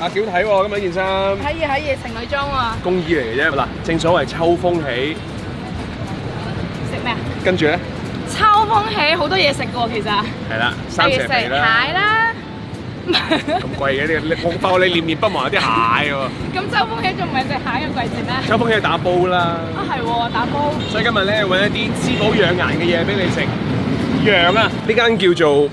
啊幾好睇喎！今日呢件衫可以可以情侶裝喎，公衣嚟嘅啫。嗱，正所謂秋風起，食咩啊？跟住咧秋風起好多嘢食嘅喎，其實。係啦，三蛇皮啦，蟹啦。咁貴嘅呢個，你我發覺你念念不忘有啲蟹喎。咁秋風起仲唔係食蟹嘅季節咩？秋風起打煲啦，啊係喎，打煲。所以今日咧揾一啲滋補養顏嘅嘢俾你食。羊啊，呢間叫做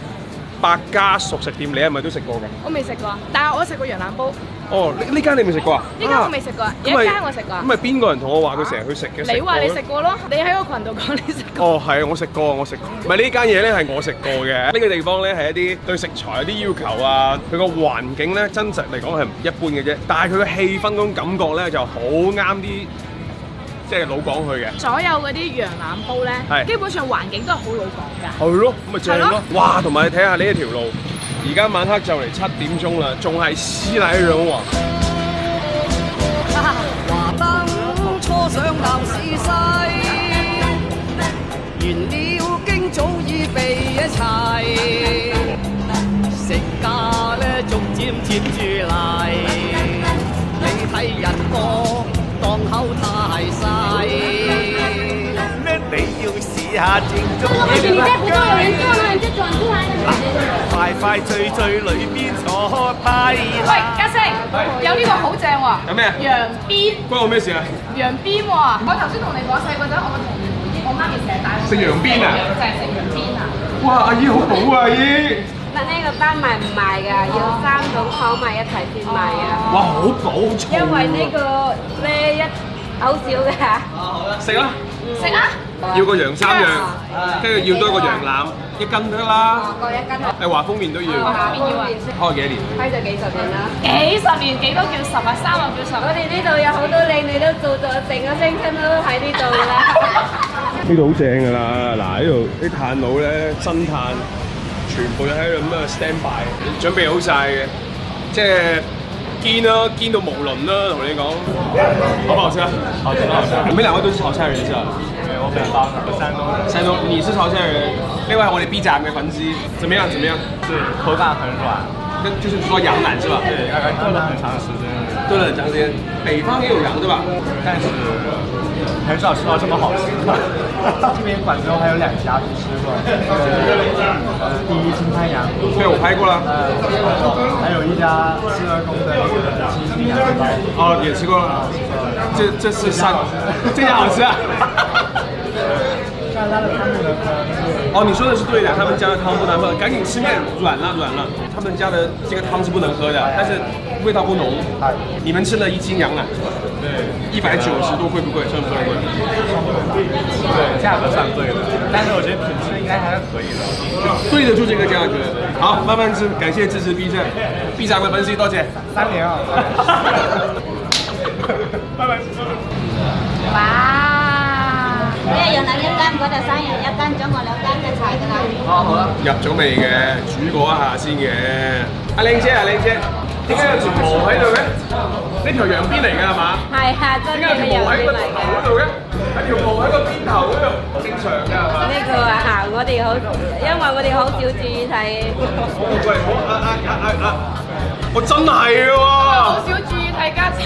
百家熟食店，你係咪都食過㗎？我未食過，但係我食過羊腩煲，哦，呢呢間你未食過啊？呢間我未食過，有一間我食過咁。咪邊個人同我話佢成日去食嘅？你話你食過咯，你喺個群度講你食過。哦，係啊，我食過，我食過。唔係呢間嘢咧係我食過嘅。呢個地方咧係一啲對食材有啲要求啊，佢個環境咧真實嚟講係唔一般嘅啫。但係佢嘅氣氛嗰種感覺咧就好啱啲即係老港去嘅。所有嗰啲羊腩煲咧，係基本上環境都係好老港㗎。係咯，咁咪正咯。哇，同埋你睇下呢一條路，而家晚黑就嚟七點鐘啦，仲係師奶樣喎。華燈初上南市西，原料經早已備一齊，食價咧逐漸貼住嚟。要試下正宗而且不夠有人。快快脆脆裏邊坐低喂，嘉星，有呢個好正喎。有咩啊羊鞭，關我咩事啊？羊鞭喎。我頭先同你講細個陣，我個童年回憶，我媽咪成日帶我食羊鞭啊就係食羊鞭啊。哇，阿姨好好啊，阿姨。但呢個單賣唔賣㗎，要三種口賣一齊先賣啊！哇，好飽好重喎。因為呢個咧一好少㗎。好啦，食啦，食啊！要個羊三樣，跟住要多個羊腩，一斤得啦。各一斤。誒華豐面都要。下面要啊。開幾多年？開咗幾十年啦。幾十年幾多叫十啊？三啊叫十。我哋呢度有好多靚女都做咗成個星期都喺呢度啦。呢度好正㗎啦！嗱，呢度啲炭佬咧，新炭全部喺度咁啊 stand by，準備好晒嘅，即係堅啦，堅到無倫啦，同你講，好不好吃啊？好吃，好吃。你們兩個都是潮汕人是吧？對，我北方，我山東人。山東，你是潮汕人。另外，我哋 B 站嘅粉絲，怎麼樣？怎麼樣？是口感很软，跟就是說羊腩是吧？对，大概炖了很长时间，炖了很長時間。北方也有羊對吧？但是很少吃到这么好吃的。这边广州还有两家去吃过，呃，第一金滩羊，拍过了。呃，还有一家四二宫的那个七星羊肉包，哦，也吃过了。这这是三，这家好吃啊！但它的汤面呢，哦，你说的是对的，他们家的汤不能喝，赶紧吃面，软了软了。他们家的这个汤是不能喝的，但是味道不浓。你们吃了一斤羊腩，对，一百九十多，贵不貴？算不算貴？对，价格算贵的，但是我觉得品质应该还是可以的。对得住这个价格。好，慢慢吃，感谢支持 B 站，B 站的粉丝多謝。三年啊，拜拜。哇！呢個羊腩一斤，嗰度生羊一斤，總共兩斤一齊㗎啦。哦，好啦，入咗味嘅，煮過一下先嘅。阿靚姐啊，靚姐，點解有條毛喺度嘅？呢條羊鞭嚟㗎係嘛？係啊，真點解有條係有毛喺個頭。嗰度嘅？喺條毛喺個邊頭嗰度，正常㗎係嘛？呢個啊嚇，我哋好，因為我哋好少注意睇。喂，我啊啊啊啊啊！我真係喎好！少注意睇家姐。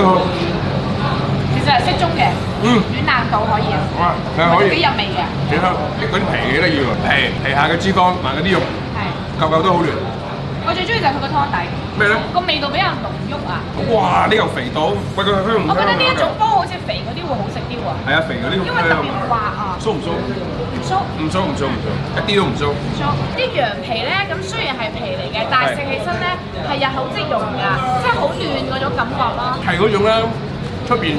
幾好。其實係適中嘅，嗯軟硬度可以，哇，係可以幾。入味嘅，幾香，嗰啲皮幾得意喎，皮皮下嘅脂肪，埋嗰啲肉，係。嚿嚿都好嫩。我最中意就係佢個湯底，咩咧？個味道比較濃郁啊！哇！呢嚿肥到，喂佢香唔香？我覺得呢一種煲好似肥嗰啲會好食啲喎，係啊，肥嗰啲好因為特香別滑啊，酥唔酥？酥唔酥唔酥唔酥，一啲都唔酥。酥。啲羊皮咧，咁雖然係皮嚟嘅，但係食起身咧係入口即溶㗎，即係好嫩嗰種感覺咯。係嗰種咧，出邊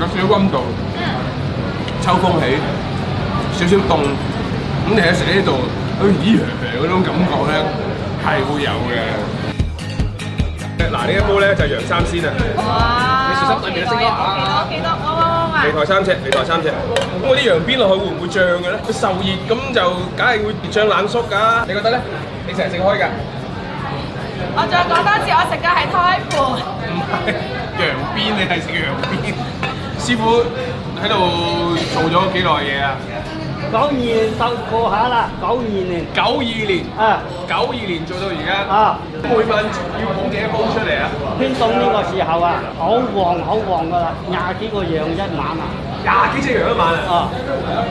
有少少温度，嗯，秋風起，少少凍，咁你喺食呢度好似咦嗰種感覺咧係會有嘅。嗱呢一煲咧就係羊三鮮啊，哇！你小心對面嘅星哥幾多幾多？哇哇哇！你台三隻，你台三隻。咁我啲羊邊落去會唔會脹嘅咧？佢受熱咁就梗係會脹冷縮㗎。你覺得咧？你成日食開㗎？我再講多次，我食嘅係胎盤。唔係羊邊，你係食羊邊。師傅喺度做咗幾耐嘢啊？九二年到過下啦，九二年九二年，啊九二年做到而家。啊，每晚要捧幾多煲出嚟啊？天凍呢個時候啊，好旺好旺噶啦，廿幾個羊一晚啊，廿幾隻羊一晚啊！啊，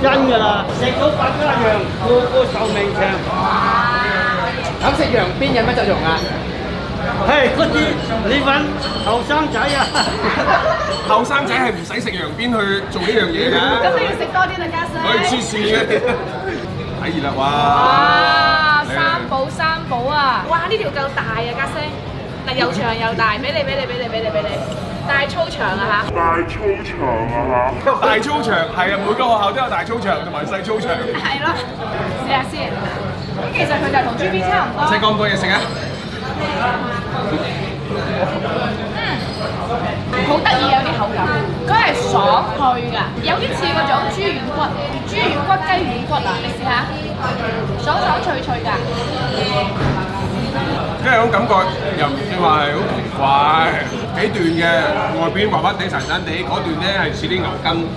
真噶啦，食到百家羊，個個壽命長。咁食羊邊有咩作用啊？係嗰啲你揾後生仔啊，後生仔係唔使食羊鞭去做呢樣嘢咁㗎。你要食多啲啦，家我哋黐姐。線嘅。睇熱啦，哇！哇！三寶三寶啊！哇！呢條夠大啊，家姐。嗱，又長又大，俾你俾你俾你俾你俾你。大粗長啊嚇！大操場係啊，每個學校都有大操場同埋細操場。係咯，試下先。咁其實佢就同 G B 差唔多。使咁多嘢食啊！好得意有啲口感，佢係爽脆㗎，有啲似嗰種豬軟骨、豬軟骨雞軟骨啊！你試下，爽爽脆脆㗎。即係種感覺又唔算話係好奇怪，幾段嘅外邊滑滑地、潺潺地，嗰段咧係似啲牛筋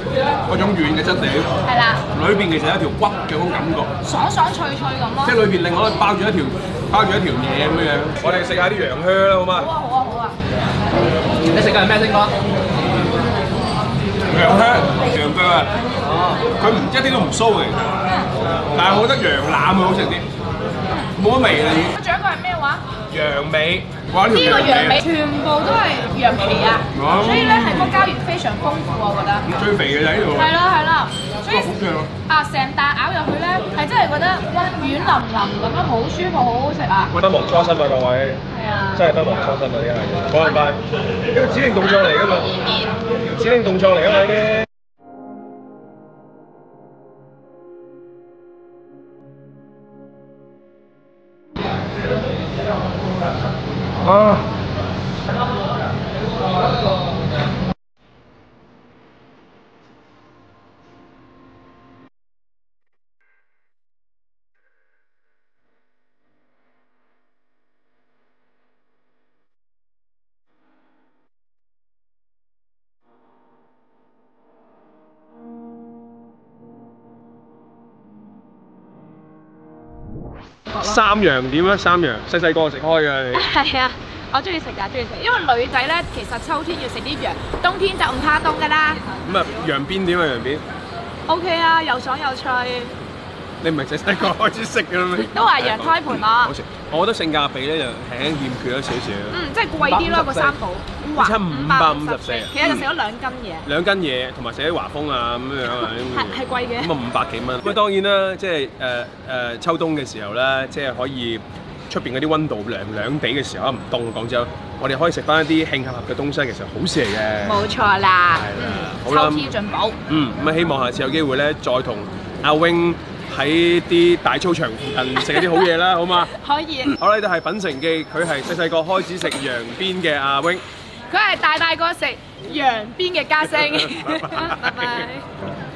嗰種軟嘅質地，係啦，裏邊其實有一條骨嘅嗰種感覺，爽爽脆脆咁咯即。係裏邊另外包住一條包住一條嘢咁樣。我哋食下啲羊靴啦，好嘛？好啊好啊好啊！你食嘅係咩星哥？羊靴、羊腳啊！哦佢唔一啲都唔酥嘅，但係我覺得羊腩會好食啲，冇乜味啦已經。羊尾，哇！呢個羊尾尾全部都係羊皮啊，哦所以咧係個膠原非常豐富我覺得。最肥嘅就喺呢度。係啦係啦，所以啊！啊成啖咬入去咧係真係覺得哇軟腍腍咁樣好舒服好好食啊！得忘初心啊，各位。係啊。真係得忘初心啊！呢係冇辦法，呢個指定動作嚟㗎嘛，指定動作嚟㗎嘛呢啲。 아. 啊！三樣點啊？三樣細細個食開㗎你。係啊，我中意食㗎，中意食，因為女仔咧其實秋天要食啲羊，冬天就唔怕凍㗎啦。咁啊，羊邊點啊？羊邊？O K 啊，又爽又脆，你唔係細細個開始食嘅啦咩？都話羊胎盤啦好。食，我覺得性價比咧就輕輕欠缺咗少少。嗯，即係貴啲咯個三寶，五百五十四其實就食咗兩斤嘢，兩斤嘢，同埋食啲華豐啊咁樣啊，係係貴嘅咁啊五百幾蚊。咁啊當然啦，即係誒誒秋冬嘅時候咧，即係可以出邊嗰啲温度涼涼地嘅時候，唔凍廣州，我哋可以食翻一啲慶合合嘅東西，其實好事嚟嘅。冇錯啦。係啦嗯好啦秋天進補，嗯，咁啊希望下次有機會咧，再同阿 wing 喺啲大操場附近食一啲好嘢啦，好嘛？可以。好啦，呢度係品城記，佢係細細個開始食羊鞭嘅阿 wing。佢係大大個食羊鞭嘅家星。拜 拜拜拜。